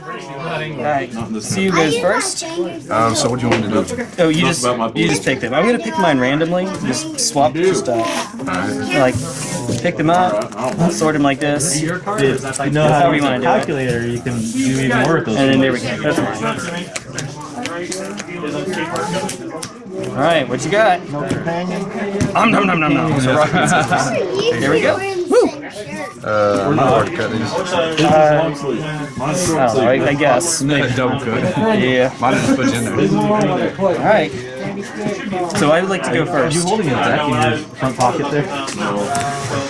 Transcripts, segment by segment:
Alright, see you guys first. Um, so what do you want me to do? Oh, you just you just pick them. I'm gonna pick mine randomly. Just swap, just uh, like pick them up, sort them like this, If you know how how to we use wanna a do it. calculator, you can do even more with those. and then there we go. That's mine. All right, what you got? Um, nom nom nom nom. So rock, paper, scissors. There we go. Woo! Uh, I'm not hard to cut these. I don't know, I, I guess. Double cut. Yeah. Might have just put you in there. All right. So I would like to go first. Are you holding a deck in your front pocket there?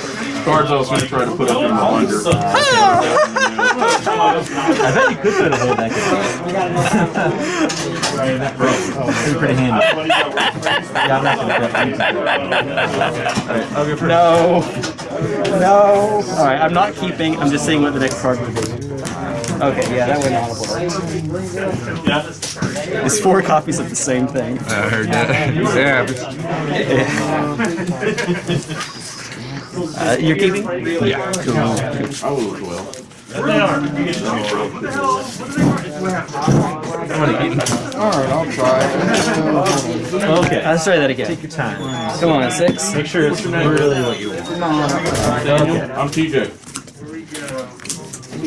Cards I was going to try to put up in my binder. I bet you could put a whole deck in there. Pretty, pretty handy. Yeah, I'm not gonna put No. No. All right, I'm not keeping. I'm just seeing what the next card would be. Okay, yeah, that would not work. It's four copies of the same thing. I heard that. Yeah. Uh, you're keeping? Yeah. Cool. I will as well. Alright, I'll try. Okay, Let's try that again. take your time. Come on, six. Make sure it's really what you want. Daniel, I'm TJ.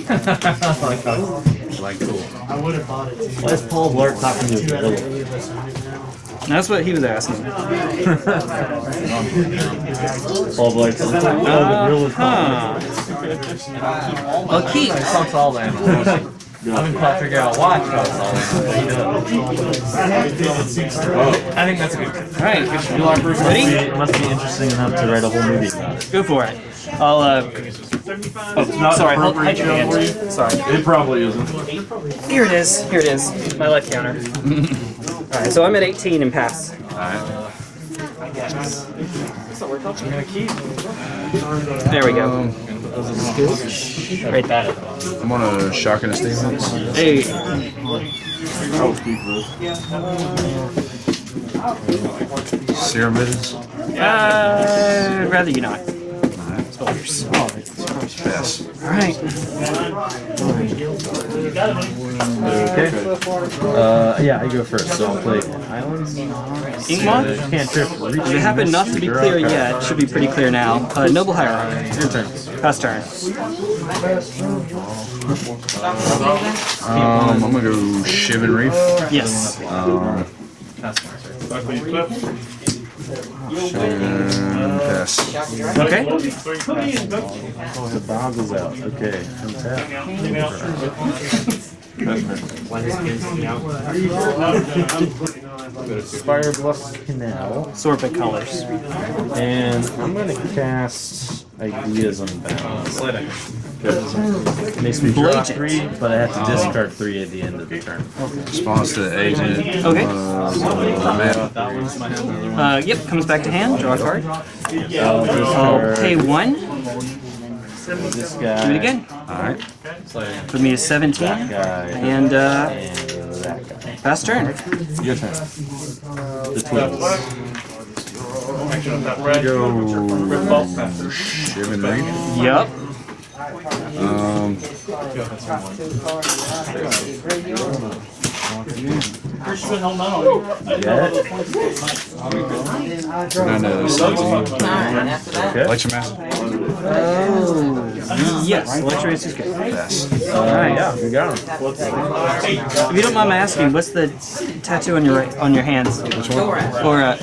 Like cool. I would have bought it too. Why is Paul Blart talking to a gorilla? That's what he was asking. Paul Blart's oh, the gorilla's Huh. I'll keep. Talks all the animals. I've been trying to figure out why he talks all the animals, but he does. I think that's a good. All right, you are first. Ready? It must be interesting enough to write a whole movie about it. Go for it. I'll. Uh, oh, sorry. Hold, hide your hand. Sorry. It probably isn't. Here it is. Here it is. My left counter. All right, so I'm at 18 and pass. Alright. I guess. That's not working. I'm gonna keep. There we go. Right that. I'm on a shock and a statement. Hey. I will keep this. Serum visions. Uh, rather you not. Spoilers. Pass. All right. Okay. Uh, yeah, I go first, so I'll play Islands. Inkmoth? Can't trip. It happened not to be clear yet, it should be pretty clear now. Uh, Noble Hierarch. Your turn. Pass turn. Um, I'm gonna go Shivan Reef. Yes. Um, and pass. Okay. The Bob is out. Okay. Spirebluff Canal. Sorbet colors. And I'm gonna cast Ideas Unbound. It makes me draw Blagent. three, but I have to discard three at the end of the turn. Response to the agent. Okay. Uh, man. Uh, yep, comes back to hand. Draw a card. I'll I'll discard pay one. this guy. Do it again. Alright. Put me to 17. Guy. And uh, And that guy. pass turn. Your turn. The twins. Go. Shivan Reef. Yup. Um, Yeah. and uh, 17. Okay. Electromaster. Oh. Yes, Electromace is good. Pass. Alright. Yeah, you got him. If you don't mind my asking, what's the tattoo on your right, on your hands? Which one? Or uh,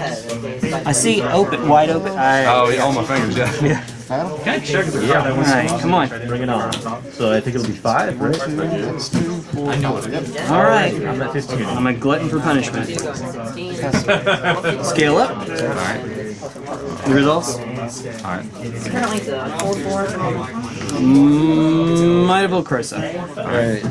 I see open, wide open. I, Oh, yeah, all my fingers, yeah. yeah. Yeah. Alright, come on. Bring it on. So I think it'll be five, right? Alright. I'm at 15. I'm a glutton for punishment. Scale up. The results? Alright. Mm, Might of Old Krosa. Alright.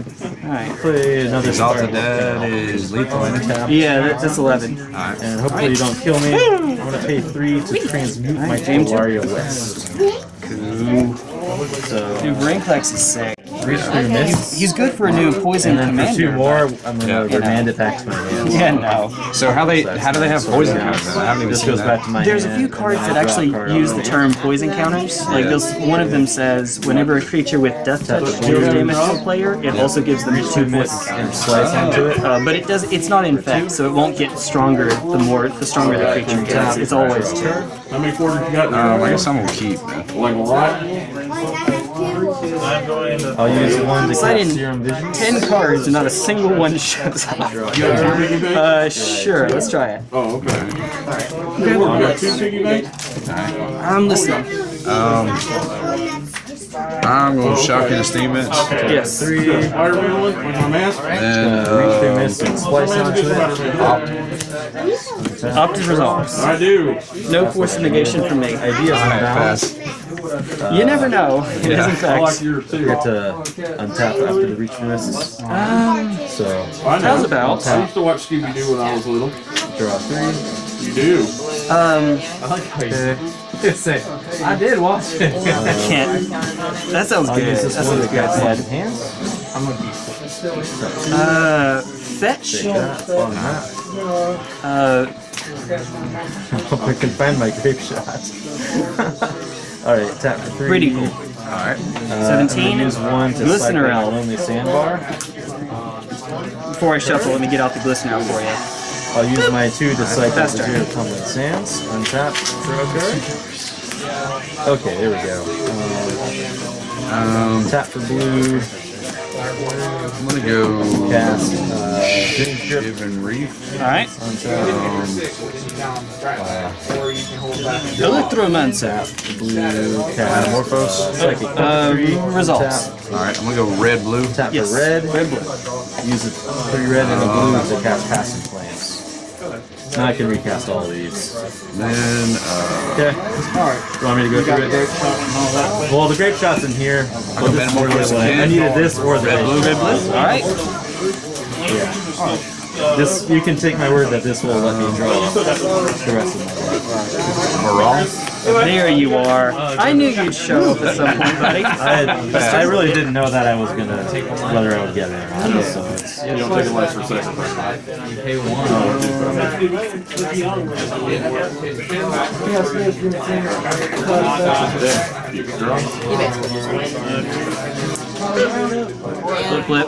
Alright. Play another Exalted Spire Dad is lethal. isn't it? Yeah, that, that's 11. Alright. And hopefully you don't kill me. I'm gonna pay three to transmute my Game two. Tolaria West. Dude, Brainplex is sick. Reach through miss. He's good for a new poison And then for two commander. more, I'm gonna Yeah. demand it back to my hand. Yeah, no. So how they how do they have poison counters? I haven't even This seen goes that. back to my There's a few cards that I draw a actually card use the term poison counters. Like Yeah. this, one of them says, whenever a creature with death touch deals damage to a player, it also gives them two Two poison miss and counters. slice into it. Uh, but it does. It's not infect, so it won't get stronger the more the stronger the creature gets. It's always two. How many quarters you got Um, I guess I'm gonna keep. Like a lot? I'll use one to cast in Serum Vision. ten cards and not a single one shows up. You got two piggy banks? Uh, sure. Let's try it. Oh, okay. You got two piggy banks? I'm listening. Um, I'm gonna shock in a Steam Vents. Yes. Three. Fire wheeling with my mask? And Uh, reach through uh, miss and slice onto it. Opt resolves. I do. No force negation from me. Ideas alright, unbound. pass. You never know. It is Yeah. in I fact. like yours too. Get to untap after the reach misses. Um, So I know. How's about- I used to watch Scooby Doo when I was little. draw three. You do. um, I like how you say, I did watch it. I can't. That sounds good. use That this one sounds to good. Sleight of Hand. I'm gonna be Uh, fetch. Take that. On that. Uh, Hope I can find my Grapeshot. Alright, tap for three. pretty cool. Alright. Uh, 17. I'm use one to Glistener Elf. lonely sandbar. Before I shuffle, let me get out the glistener out for you. I'll use my two to cycle the zero tumbling sands. Untap, card. Okay, there we go. Um, Um, tap for blue, I'm gonna go cast uh, Dream Given Reef. All right. untap, Electromancer. blue, cast Manamorphose, Psychic Uh, three, results. Alright, I'm gonna go red blue. tap Yes. for red, Red blue. use it three red and a blue to cast Past in Flames. Now I can recast all these. Then uh, Okay. Alright. You want me to go through it? Well, the Grapeshot's in here. I'll just Metamorphosis order the- I needed this or the red blue, red blue. All right. Yeah. This you can take my word that this will let me draw the rest of my life. We're wrong. There you oh, are. I knew you'd show up at some point, buddy. I, I really didn't know that I was gonna whether I would get it or not. So it's You don't take a life for sacrifice. pay one. You can. Flip, flip.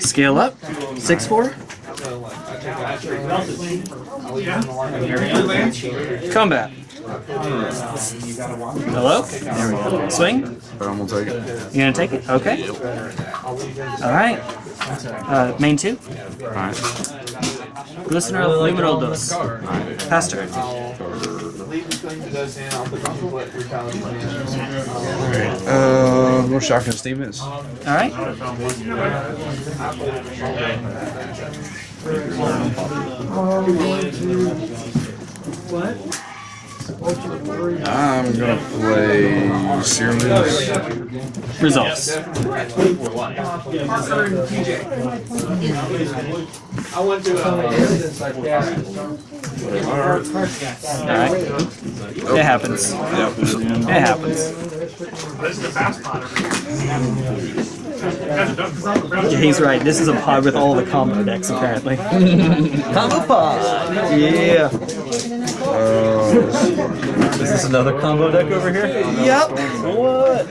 Scale up. Six four. Combat. Hello. There we go. Swing. I'm gonna take it. You gonna take it? Okay. All right. Uh, main two. Alright. Glistener Luminal Dos. Pass turn. Uh, more shock in a Steam Vents. All right. I'm gonna play Serum News. Results. All right. It happens. It happens. Yeah, he's right. This is a pod with all the combo decks, apparently. combo pod! Yeah. Oh. is this another combo deck over here? Yep. What?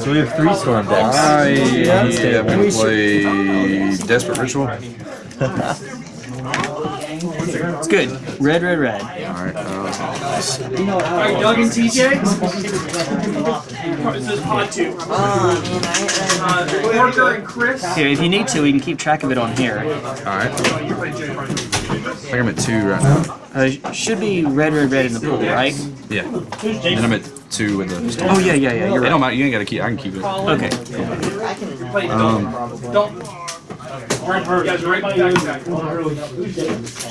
So we have three storm decks. I am gonna play Desperate Ritual. It's good. Red, red, red. Alright. Uh, Doug and TJ? This is pod two. Uh, Porker and Chris. Here, if you need to, we can keep track of it on here. Alright. think I'm at two right now. Uh, should be red, red, red in the pool, right? Yeah. Then I'm at two with the storm. Oh yeah, yeah, yeah. You're It don't matter. You ain't gotta keep. I can keep it. Okay.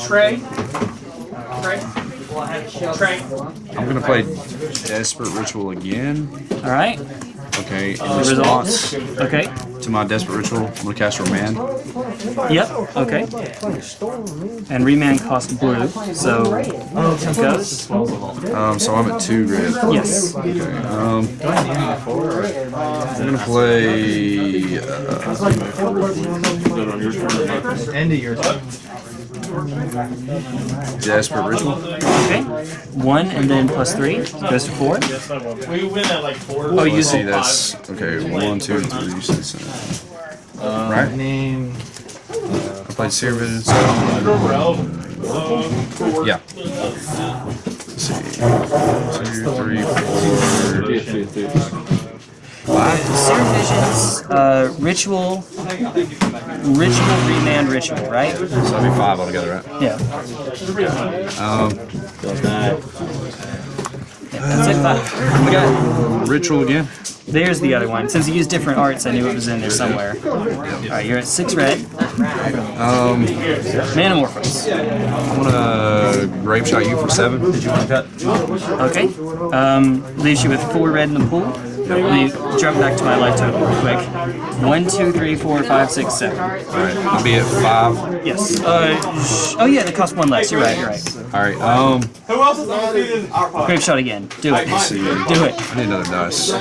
Trey. Trey. Trey. I'm gonna play Desperate Ritual again. All right. Okay. In Results. response Okay. to my Desperate Ritual, I'm gonna cast Remand. Yep. Okay. And remand cost blue, so goes. Um, so I'm at two red. Yes. Okay. Um, I'm gonna play. Uh, End of your turn. Desperate Ritual. Okay. One and then plus three goes to four. We win at like four. Oh, you see. see That's okay. One, two, three, six, seven. Right. Name. I played Seer Vision. So yeah. Let's see. Two, three, four. Serum visions, uh, ritual, ritual, remand, ritual, right? So that'd be five altogether, right? Yeah. Um, That's it. Five. We got. Ritual again. There's the other one. Since you used different arts, I knew it was in there somewhere. All right, you're at six red. Um, Manamorphose. I'm gonna Grapeshot you for seven. Did you want to cut? Okay. Um, leaves you with four red in the pool. Let me jump back to my life total real quick. One, two, three, four, five, six, seven. Alright, I'll be at five. Yes. Uh, oh yeah, that costs one less. You're right. You're right. Alright, um, Who else is undefeated? Our pod. Grapeshot again. Do it. let's see. Do it. I need another dice.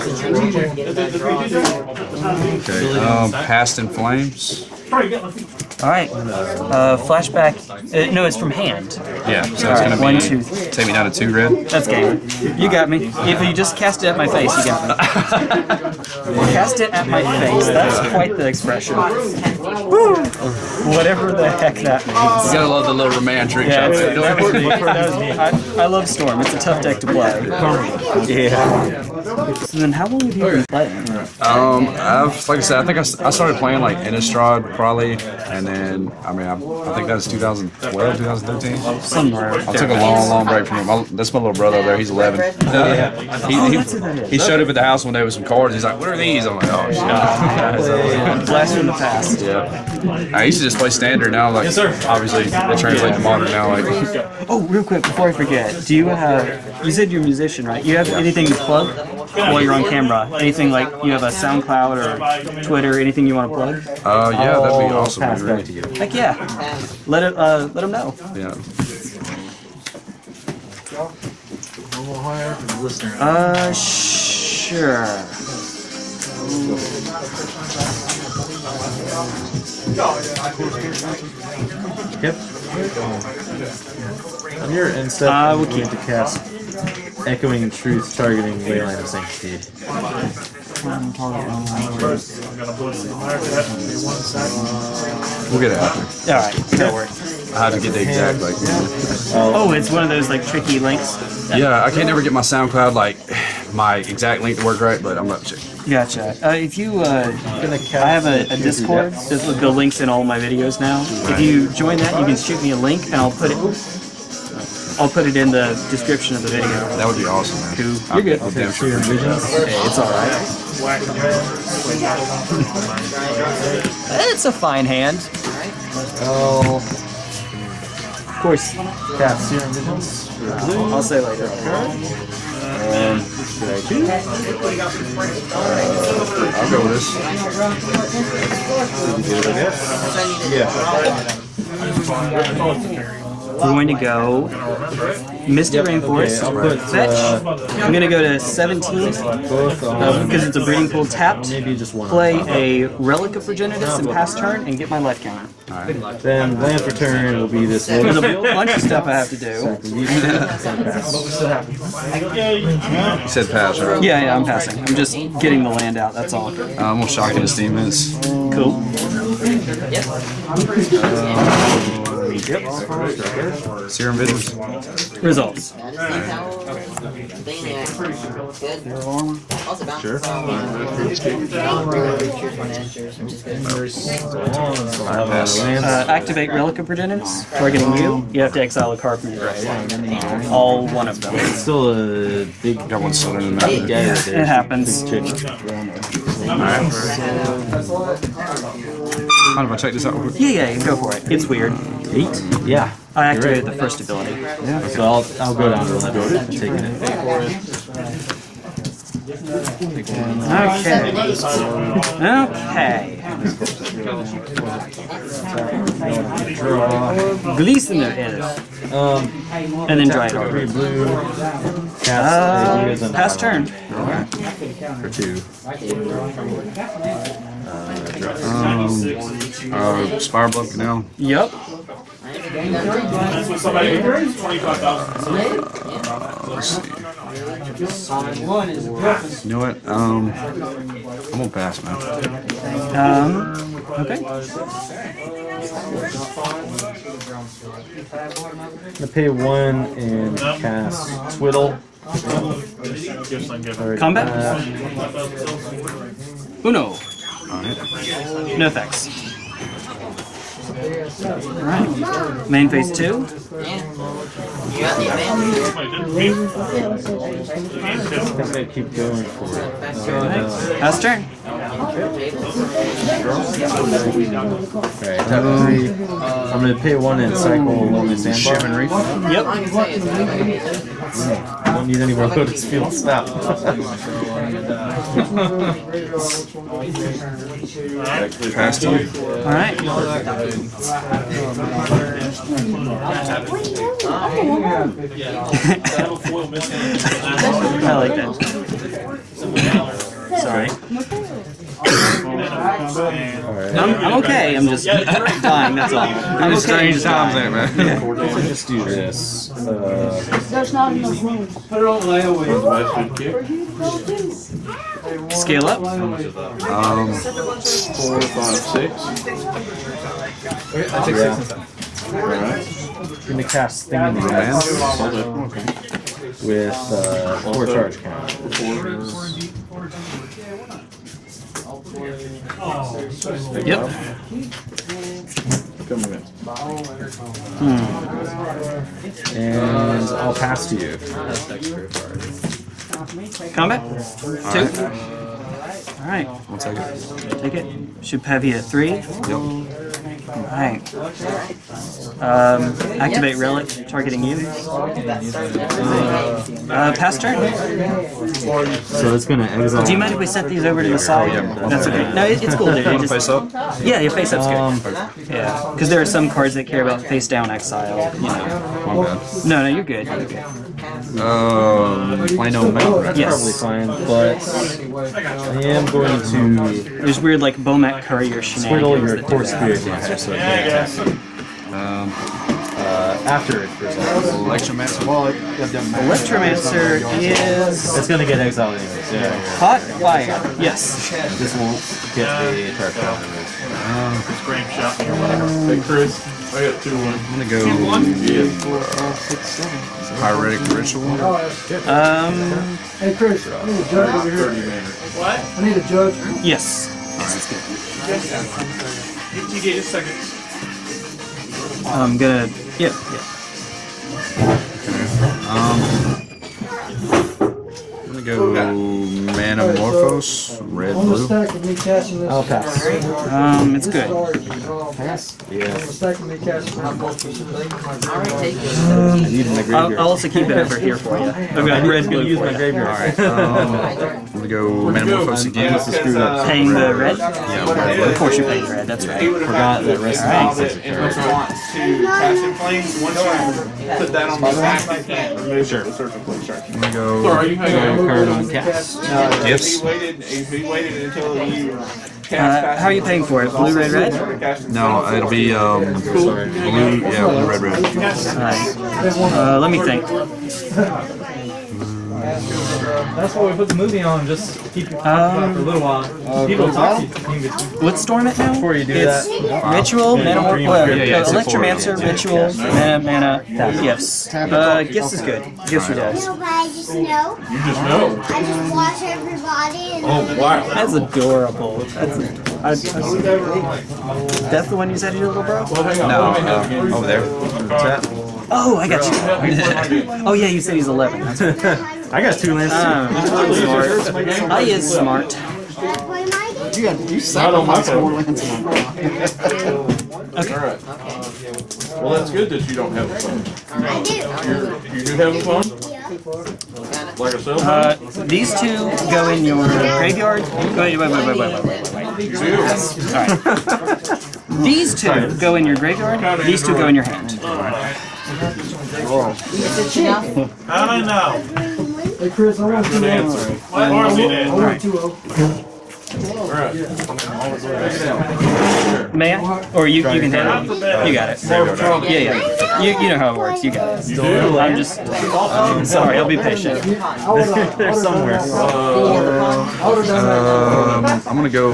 Okay, um, Past in Flames. All right. Uh, flashback. Uh, no, it's from hand. Yeah, so it's gonna be. one, two, three. Take me down to two red. That's game. You got me. If you just cast it at my face, you got me. cast it at my face. That's quite the expression. Woo! Whatever the heck that means. You gotta love the little romantic Yeah, shots. that. That was me. I, I love Storm. It's a tough deck to play. Yeah. So then, how long have you been playing? Um, I've like I said, I think I, I started playing like Innistrad probably, and then I mean I, I think that was 2012, 2013. Somewhere. I took a long, long break from him. My, that's my little brother over there. He's 11. Uh, he, that's who that he, he showed up at the house one day with some cards. He's like, "What are these?" I'm like, "Oh shit." Blast from the past. Yeah. I used to just play standard. Now, like, obviously, they translate to modern now. Like, Oh, real quick before I forget, do you have? You said you're a musician, right? You have anything to plug while you're on camera? Anything like you have a SoundCloud or Twitter? Anything you want to plug? uh, yeah, that'd be I'll awesome. pass Really. back to you. Heck yeah. Let it. Uh, let them know. Yeah. Uh, sure. Yep. On your end step, Uh, we'll keep to cast Echoing Truth targeting Leyline of Sanctity. We'll get it after. All right. That work. I have to get the exact like. Oh, it's one of those like tricky links. Yeah, I can't never get my SoundCloud like my exact link to work right, but I'm about to check. Gotcha. Uh, if you, uh, Gonna cast I have a, a Discord. There's the links in all my videos now. If you join that, you can shoot me a link, and I'll put it. I'll put it in the description of the video. That would be awesome, man. Cool. I'll- You're good. I'll damn sure. Your. Hey, it's all right. It's a fine hand. Oh, Of course. cast Serum Visions. I'll say later. And should I choose? I'll go with this. Yeah. We're going to go Misty Rainforest. I'll put, Fetch. uh, I'm going to go to 17 Both uh, because it's a breeding pool tapped. Maybe just one. Play a Relic of Progenitus and pass turn and get my life counter. Then land for turn will be this There's a bunch of stuff I have to do. You said pass, right? Yeah, yeah, I'm passing. I'm just getting the land out. That's all. Uh, I'm gonna shock into steam minutes. Cool. Serum visions. Results. Good. Also bounce. Sure. Not really choose one answers, which is good. I have a land. Uh, activate Relic of Progenitus. Targeting you, you have to exile a card from your grave. All one of them. It's still a big Got one still in the map. guy. It happens. Chick. Mind if I check this out? real quick? Yeah, yeah, go for it. It's weird. Eight? Yeah. I activated the first ability. Yeah. So I'll, I'll go down to 11. I'm taking it. Okay. Okay. Gleasoner is. Um, And then Dryad three Arbor. blue. Cast Uh, a you guys on pass turn. For two. Um, uh, Spirebluff Canal. Yep. That's what somebody, twenty-five thousand. Let's see. You know what? Um, I'm gonna pass, man. Um, okay. I'm gonna pay one and cast Twiddle. Or, Combat? uh, Uno. Alright. No thanks. Alright. Main phase two. You got the advantage. I think I keep going for it. Pass turn. Alright, tap three. I'm gonna pay one and cycle Lonely Sandbar. Shivan Reef. Yep. I can I don't need any more Lotus Field Snap. Pass to you. Alright. I like that. Sorry. I'm, I'm okay. I'm just dying. That's all. I'm okay. Strange just times dying. there, man. Let's just do this. Uh, There's not enough room. Put it on layaway. Scale up. Um, Four, five, six. yeah. Gonna cast Thing in the Romance. with uh, four charge count. Yep. Come in. And I'll pass to you. Combat. Two. Alright. Take it. Take it. Should have you at three. Yep. Alright. Um, activate relic, targeting you. Uh, pass turn. So it's gonna exile. Do you mind if we set these over to the side? That's okay. No, it, it's cool, dude. It Want to just- face up? yeah, your face up's good. Um, Yeah, because there are some cards that care about face down exile. You know. No, no, you're good. You're good. Um, Plano Mountain. That's Yes. probably fine, but I am going to There's weird like Bomat Courier twiddle shenanigans. your that do core that. spirit dancer so it can Um, uh, after it resolves. Electromancer. Electromancer is It's gonna get exiled anyways. Yeah. hot fire. Yes. This won't get the target count anyways. Scream shot me or whatever. Hey, Chris, I got two one. I'm gonna go Pyretic Ritual. Um. Hey Chris, I need a judge over here. What? I need a judge. Yes. Yes, that's good. You get a second. I'm gonna. Yeah. Um, I'm gonna go Manamorphose, red On the blue. stack of me casting this. I'll pass. Um. It's good. Pass? On the stack of me casting this. Alright, take it. I need in my I'll. I'll also keep it over here for you. I've got red blue use my graveyard. Alright, um, I'm gonna go Manamorphose again. Screwed up. Paying the red. Yeah, Of course you're paying red. That's right. Forgot that rest of the things In response to casting flames, once you put that on the back, you can't remove Sure. the circle plate charge. I'm gonna go Sorry, you hang on. Card on cast. If gifts. he waited, if he waited until you Uh, how are you paying for it? Blue, red, red? No, it'll be um blue. Yeah, blue, red, red. Alright. Uh, let me think. That's why we put the movie on, just keep it Um, for a little while. People talk to you. you. can- Storm it now? Before you do it's that. Ritual, Mana War, green well, was. Yeah, yeah, it's a four. Electromancer, Ritual, Mana, Mana, Gifts. Uh, Gifts is good. Gifts resolves. No, but I just know. You just know. I just watch everybody Oh, wow. That's adorable. That's a, I, that's the one you said to your little bro? Well, hang. No, Let me have uh, you. over there. Oh, I got you. oh yeah, you said he's 11. That's right. I got two lands too. Um, I'm smart. I is smart. Can I play my game? You got you Not suck on on my my phone. score lands. All right. Well, that's good that you don't have a phone. I do. You're, do have a phone? Yeah. Like a cell phone? Uh, these two go in your graveyard. Wait, wait, wait, wait, wait, wait, wait, wait. you do. Alright. These two go in your graveyard. These two go in your hand. How do I know? Hey, Chris, I want Good two answer. oh. I want two oh. All right. May I? Or you, you can handle it. You got it. Yeah, yeah. You, you know how it works. You got it. You do? I'm just sorry. I'll be patient. They're somewhere. I would've done that. Um, I'm gonna go.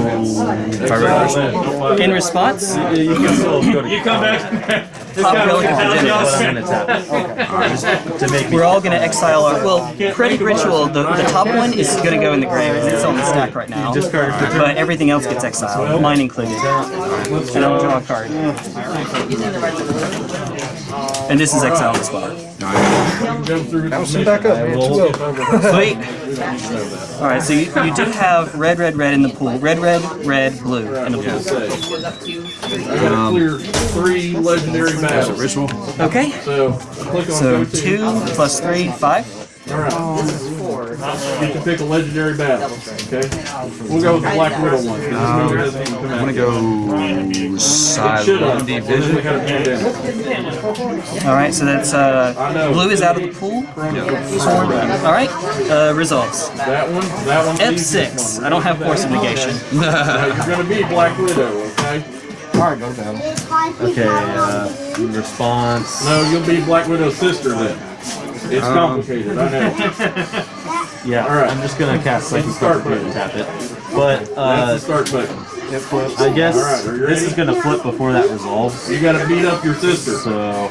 In response, You can still go to You come back. Pop Relic of But Divinity. I'm gonna tap. To make We're all gonna exile our. Well, Credit Ritual, the, the top one is gonna go in the grave. It's on the stack right now. discard your turn. But everything else gets exiled, mine included. And I'll draw a card. And this is exiled as well. Jump through the Sit back up, man. Two Sweet. Alright, so you, you do have red, red, red in the pool. Red, red, red, blue in the pool. say. I gotta clear three legendary battles. Ritual. Okay, So click on so go to. two plus three, five. All right. This is four. You can pick a legendary battle. Okay. We'll go with the Black Widow one. 'cause this movie hasn't even come I'm gonna go It should have. Silent Division. got a pandemic. Alright, so that's uh blue is out of the pool. Alright, uh resolves. That one. That one. F6. I don't have force of negation. Now, you're gonna be Black Widow. Okay. Alright, go down. There's five people Okay, around uh, response. No, you'll be Black Widow's sister then. It's complicated. I know. Yeah, Alright. I'm just gonna cast Psychic Start Start and tap it. But That's uh, the start button. I guess Alright, are you this is gonna flip before that resolves. You gotta beat up your sister. So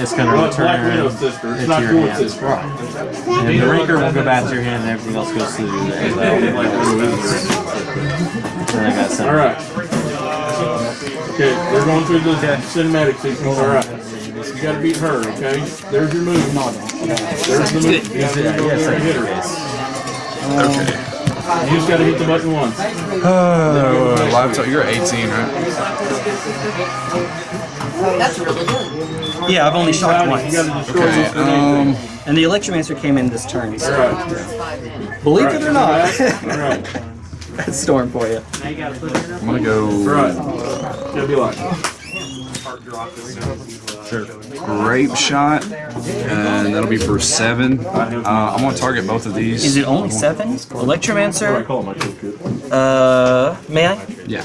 it's it's Black return Widow's sister. It's into not your your hand. sister. And the Raker will go back to your hand and everything else goes to the exile. Black Widow is your sister. Then I got seven. All right. Okay, we're going through the cinematic sequence. All right. You gotta beat her. Okay. There's your move. There's the move. You gotta Yeah, go yeah, there and hit her. phase. You just gotta hit the button once. Uh, live talk. You're 18, right? That's really good. Yeah, I've only shot once. Okay. Um, And the Electromancer came in this turn. So All right. believe All right, it or not, back. All right. that's Storm for you. I'm gonna go Right. Gotta be like. Grapeshot, and that'll be for seven. Uh, I'm gonna target both of these. Is it only seven? Electromancer. call it my toolkit. Uh, may I? Yeah.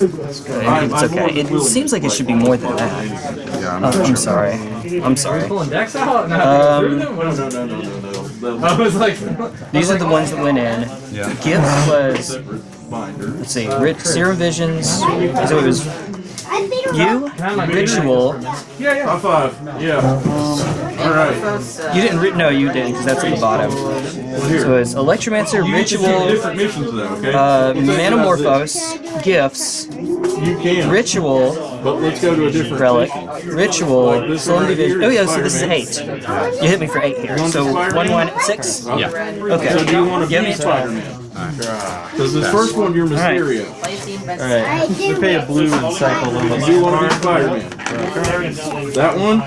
It's okay. It seems like it should be more than that. Yeah. I'm Oh, not I'm sorry. I'm sorry. Pulling decks out? No, Um, No, no, no, no, no, no. I was like, These are the ones that went in. Yeah. Gift was, let's see, Rit- Serum Visions. So it was I beat him you, Ritual. High five. Yeah. All right. You didn't, ri- no, you didn't, because that's at the bottom. So it's Electromancer, You get Ritual, different missions though. Okay. uh, We'll take it as Manamorphose, Gifts. You can. Ritual, But let's go to a different Relic, mission. Ritual, this Solemn right Division. Oh yeah, so this is eight. You hit me for eight here. So the one, one, six. Yeah. Okay. So do you want to Give be me a try. Spider-Man? Because this first one you're Mysterio. Alright. I did We pay a blue and cycle them. Do you want to be Spider-Man? That one?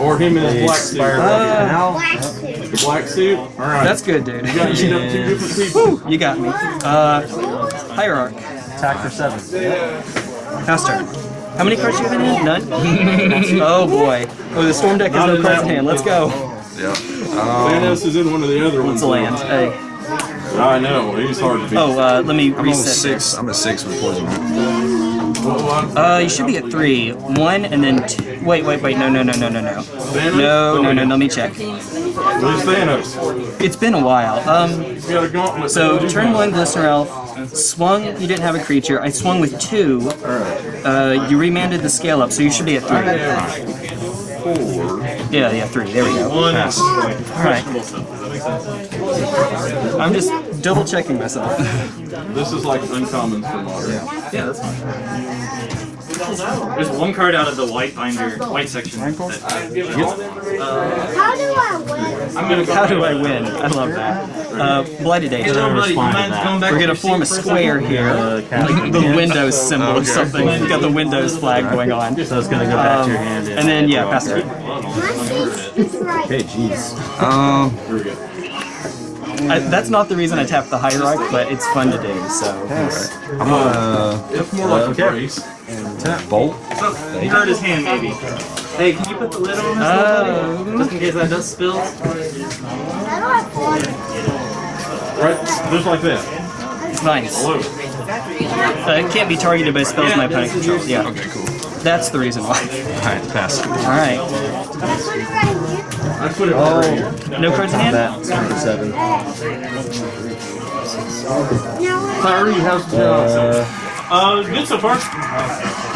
Or him in his black suit? Uh, black suit. The black suit? All right. that's good, dude. You got to up two different people. You got me. Uh, Hierarch. Attack for seven. House turn. How many cards do you have in hand? None? oh boy. Oh, the Storm deck has Not no in cards in hand. Let's go. Yeah. Thanos is in one of the other ones. It's a land. Hey. I know. He's hard to beat. Oh, uh, let me I'm on reset six. this. I'm at six with poison. Uh, you should be at three. One and then two. Wait, wait, wait. No, no, no, no, no, no. No, no, no. Let me check. Where's Thanos? It's been a while. Um, He's got a gauntlet. so turn one, Glistener Elf. Swung. You didn't have a creature. I swung with two. Uh, you remanded the scale up, so you should be at three. Yeah, yeah, three. There we go. One. All right. I'm just double checking myself. This is like uncommon for modern. Yeah, yeah that's fine. There's one card out of the white binder, white section. That, How do I win? I'm gonna go. How do I win? I love that. Uh, Blighted Age. Everybody, you mind going back We're gonna form a square here, Uh, the. Windows symbol or something. We've got the Windows flag going on. So it's gonna go back Um, to your hand. and then yeah, pass it. My seat is right. Okay, jeez. Um, Here we go. I, that's not the reason I tapped the hierarch, but it's fun to do. So I'm gonna It's more like a Okay. brace. bolt. He hurt his hand, maybe. Hey, can you put the lid on this Uh, little? Just in case that does spill. How do I fall? Right? Just like that. nice. Hello. Uh, it can't be targeted by spells my opponent controls. Yeah. Okay, cool. That's the reason why. Alright, pass. All right. I put it right here. I put it right here. No cards in hand. That seven. Now what? Tyree, how's the Uh, Uh, good so far.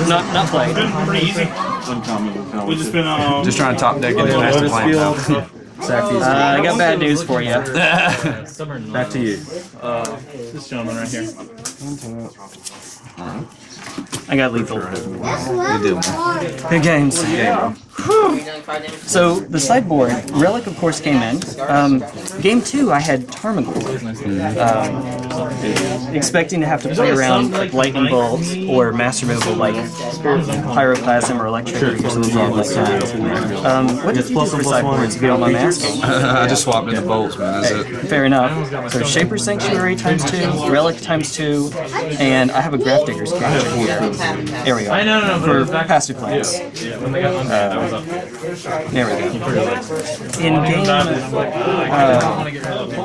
Not not played. Been pretty easy. uncommon. uncommon. We've just been um. Just trying to top deck into master Lotus plan now. field. Sack. Uh, I got bad news for you. Back to you. Uh, this gentleman right here. I got lethal. That's level one. Good games. Are you doing card damage? So the sideboard, Relic of course came in. Um, game two, I had Tarmogoyf. Um, expecting to have to play around like lightning bolts or mass removal like pyroclasm or electric or something like that. Um, what did you do for sideboards if you don't mind asking? I just swapped in the bolts, man. That's it. Fair enough. So Shaper Sanctuary times two, Relic times two, and I have a Grafdigger's Cage here. There we go. I know, no, no, For but back- passive plans. When they got unmanned, I was up. There we go. In game, uh,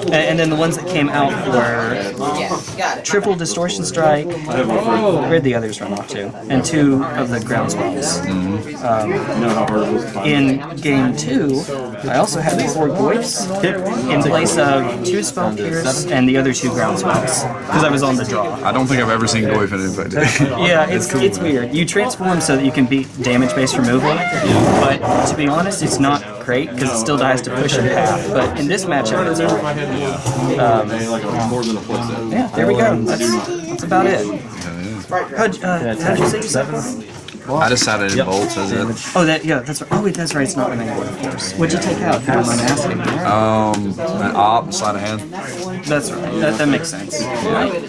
and, and then the ones that came out were Yeah, got it. triple distortion strike. Where'd the others run off to? And two of the ground spells. You know how hard it was to find. In game two, I also had four Goyfs in place of two spell pierce and the other two ground spells because I was on the draw. I don't think I've ever seen Goyf in but Yeah, it's it's weird. You transform so that you can beat damage-based removal, but to be honest, it's not great because it still dies to push in half. But in this matchup, it's If great. I had one, hey, like a, more than a flip set. Yeah, there we go. That's, that's about it. How'd, uh, how'd you say you said? I decided in bolts as it. Oh, that yeah, that's right. Oh wait, that's right. It's not the main one, of course. What'd you take out? How am I asking? Um, an op, sleight of hand. That's right. That, that makes sense. Pay